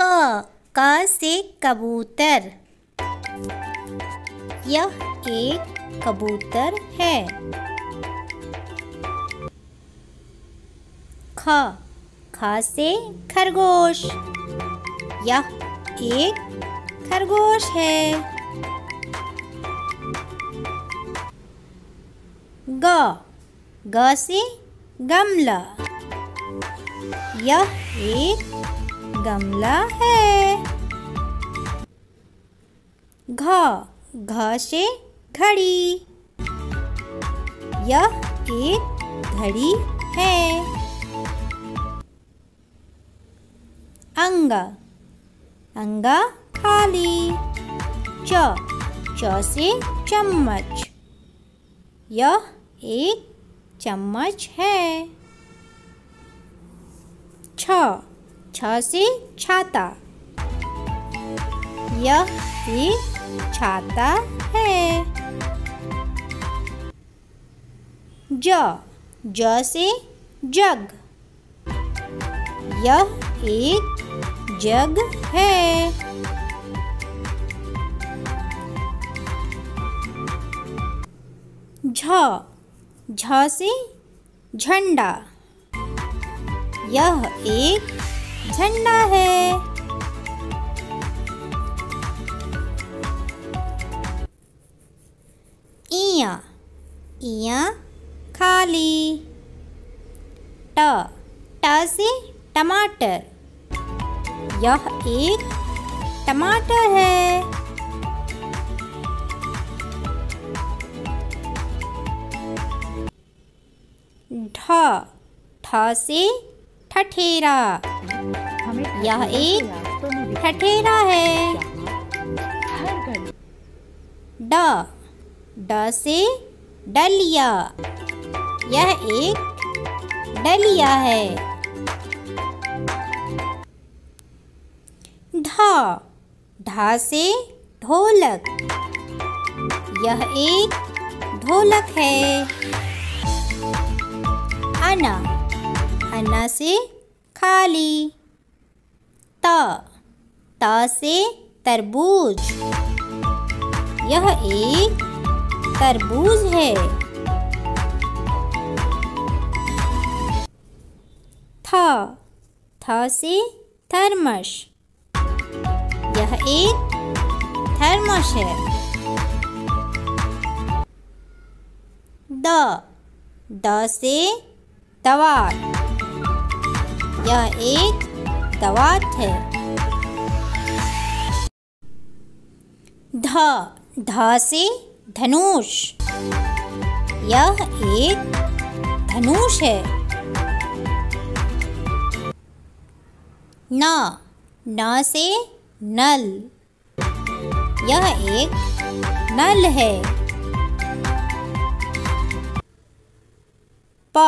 क क से कबूतर। यह एक कबूतर है। ख ख से खरगोश। यह एक खरगोश है। ग ग से गमला। यह एक गमला है। घ घ से घड़ी। यह एक घड़ी है। अंग, अंगा खाली। च च से चम्मच। यह एक चम्मच है। छ छ से छाता। यह एक छाता है। ज ज से जग। यह एक जग है। झ झ से झंडा। यह एक झंडा है। इया इया, खाली। ट ट से टमाटर। यह एक टमाटर है। ढ ठ से ठठेरा। यह एक ठठेरा है। ड। ड से डलिया। यह एक डलिया है। ढ ढ से ढोलक। यह एक ढोलक है। अना। अना से खाली। त त से तरबूज। यह एक तरबूज है। थ थ से थर्मस। यह एक थर्मस है। द द से दवात यह एक दवात है। ध ध से धनुष। यह एक धनुष है। न न से नल। यह एक नल है। प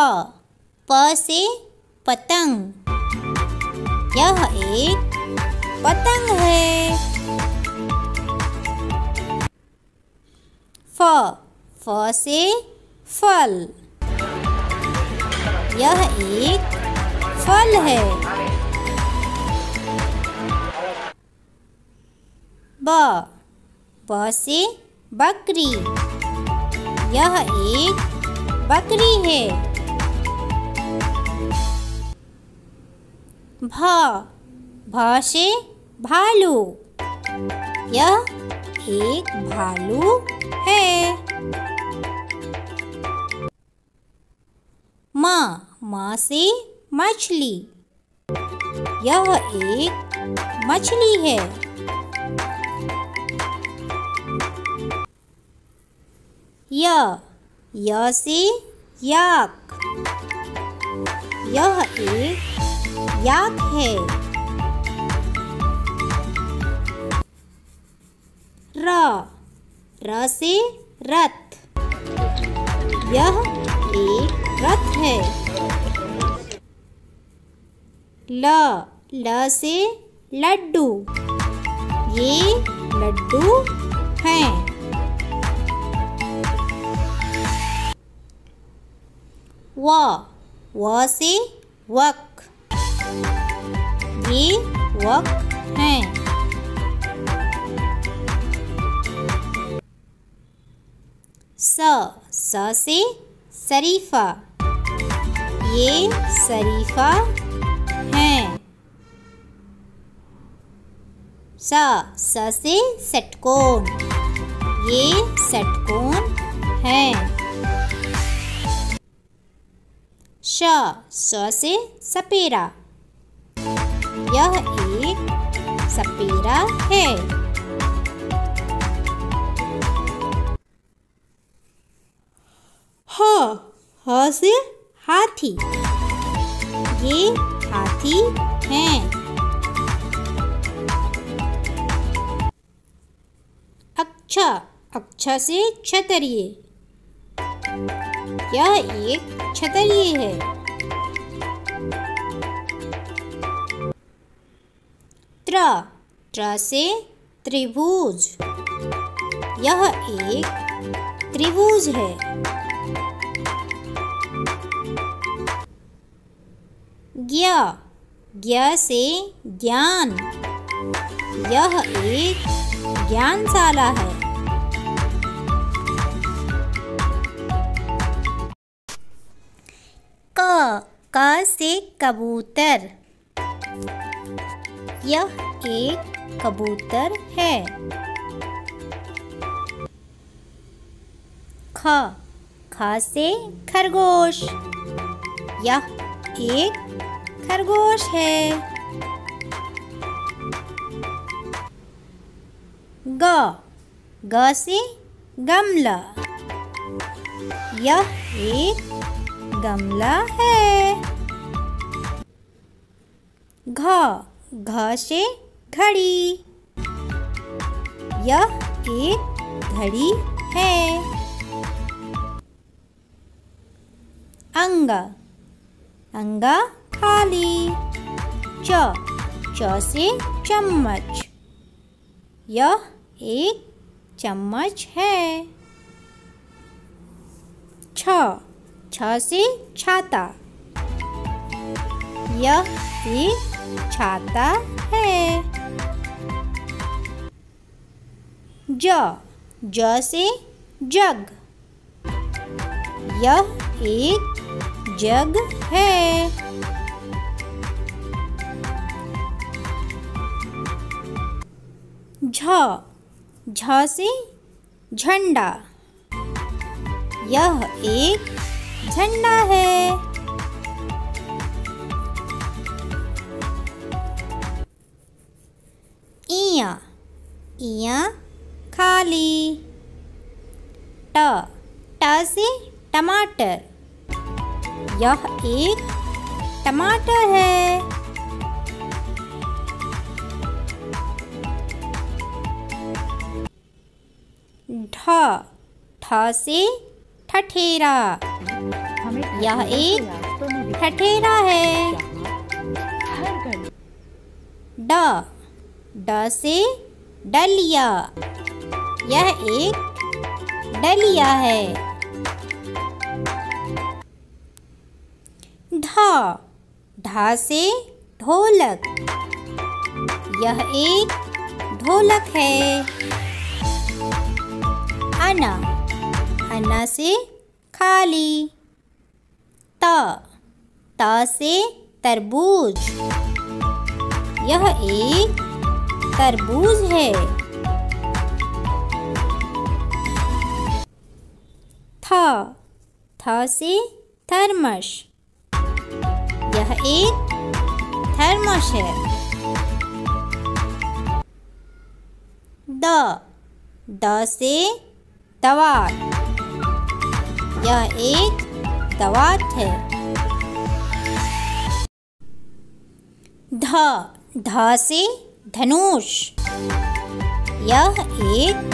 प से पतंग। यह एक पतंग है। फ फ से फल। यह एक फल है। ब ब से बकरी। यह एक बकरी है। भ भ से भालू। यह एक भालू है। म म से मछली। यह एक मछली है। य य से याक। यह एक याक है। र। र से रथ। यह एक रथ है। ल। ल से लड्डू। ये लड्डू हैं। व। व से वक। ये वक हैं। स स से शरीफा। ये शरीफा हैं। स स से षटकोण। ये षटकोण हैं। श, स से सपेरा। यह एक सपेरा है। ह हाथी। ये हाथी हैं। अक्ष अक्ष से क्षत्रिय। यह एक क्षत्रिय है। त्र त्र से त्रिभुज। यह एक त्रिभुज है। ज्ञ ज्ञ से ज्ञान। यह एक ज्ञानशाला है। क क से कबूतर। यह एक कबूतर है। ख ख से खरगोश। यह एक खरगोश है। ग ग से गमला। यह एक गमला है। घ घ से घड़ी यह एक घड़ी है। अंग। अंगा खाली। च। च से चम्मच। यह एक चम्मच है। छ। छ से छाता। यह एक छाता है। ज ज से जग। यह एक जग है। झ झ से झंडा। यह एक झंडा है। इया खाली। ट ट से टमाटर। यह एक टमाटर है। ढ, ठ से ठठेरा। यह एक ठठेरा है। ड ड से डलिया। यह एक डलिया है। ढ ढ से ढोलक। यह एक ढोलक है। अना। अना से खाली। त। त से तरबूज। यह एक तरबूज है। थ थ से थर्मस। यह एक थर्मस है। द द से दवात यह एक दवात है। ध ध से धनुष। यह एक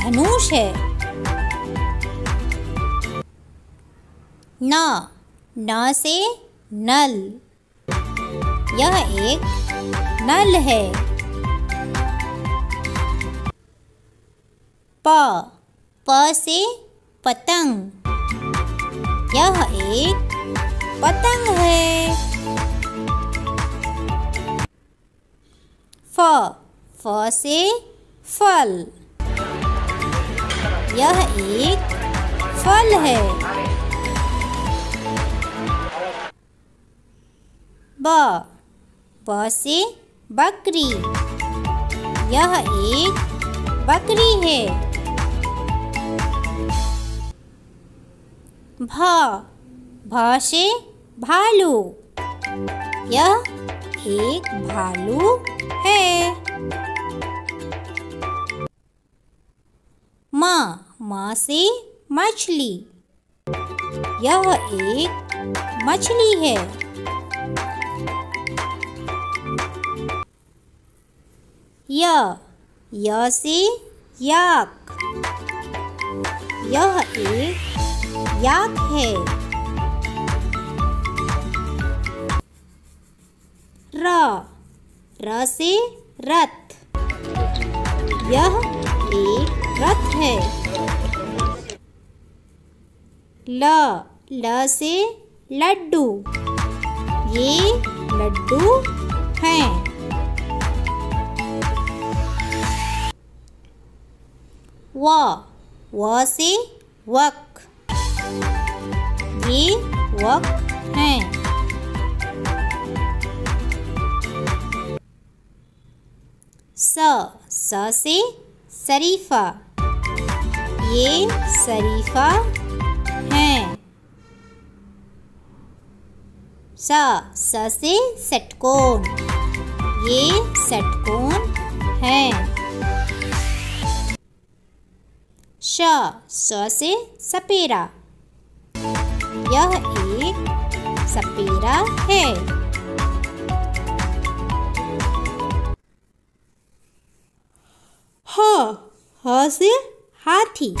धनुष है। न न से नल। यह एक नल है। प प से पतंग। यह एक पतंग है। फ फ से फल। यह एक फल है। ब ब से बकरी। यह एक बकरी है। भ भ से भालू। यह एक भालू है। माँ माँ से मछली। यह एक मछली है। य य से याक। यह एक याक है। र र से रथ। यह एक रथ है। ल ल से लड्डू। ये लड्डू हैं। व व से वक। ये वक हैं। स स से शरीफा। ये शरीफा हैं। स स से षटकोण। ये षटकोण हैं। श, स से सपेरा। यह एक सपेरा है। ह ह से हाथी